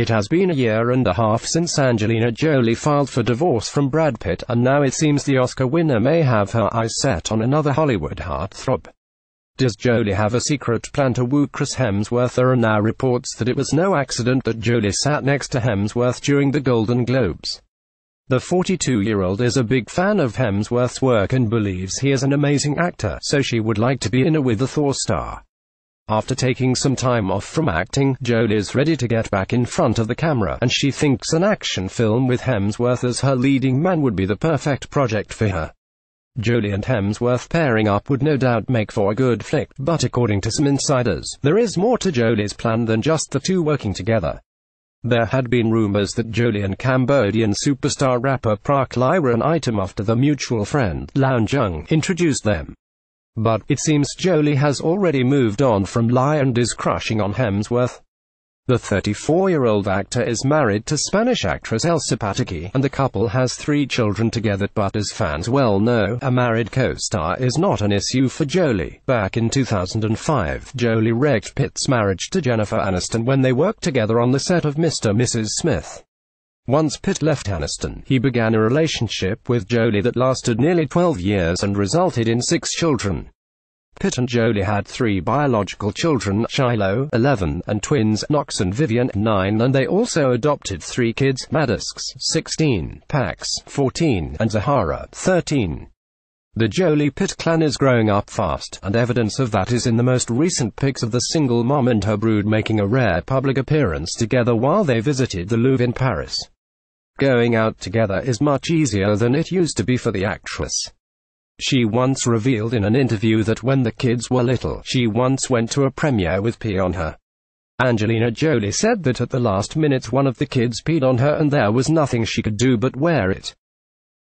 It has been a year and a half since Angelina Jolie filed for divorce from Brad Pitt, and now it seems the Oscar winner may have her eyes set on another Hollywood heartthrob. Does Jolie have a secret plan to woo Chris Hemsworth? There are now reports that it was no accident that Jolie sat next to Hemsworth during the Golden Globes. The 42-year-old is a big fan of Hemsworth's work and believes he is an amazing actor, so she would like to be in a with the Thor star. After taking some time off from acting, Jolie is ready to get back in front of the camera, and she thinks an action film with Hemsworth as her leading man would be the perfect project for her. Jolie and Hemsworth pairing up would no doubt make for a good flick, but according to some insiders, there is more to Jolie's plan than just the two working together. There had been rumors that Jolie and Cambodian superstar rapper Prach were an item after the mutual friend, Loung Ung, introduced them. But, it seems Jolie has already moved on from Ly and is crushing on Hemsworth. The 34-year-old actor is married to Spanish actress Elsa Pataky, and the couple has three children together, but as fans well know, a married co-star is not an issue for Jolie. Back in 2005, Jolie wrecked Pitt's marriage to Jennifer Aniston when they worked together on the set of Mr. Mrs. Smith. Once Pitt left Aniston, he began a relationship with Jolie that lasted nearly 12 years and resulted in six children. Pitt and Jolie had three biological children, Shiloh, 11, and twins, Knox and Vivian, 9, and they also adopted three kids, Maddox, 16, Pax, 14, and Zahara, 13. The Jolie-Pitt clan is growing up fast, and evidence of that is in the most recent pics of the single mom and her brood making a rare public appearance together while they visited the Louvre in Paris. Going out together is much easier than it used to be for the actress. She once revealed in an interview that when the kids were little, she once went to a premiere with pee on her. Angelina Jolie said that at the last minute one of the kids peed on her and there was nothing she could do but wear it.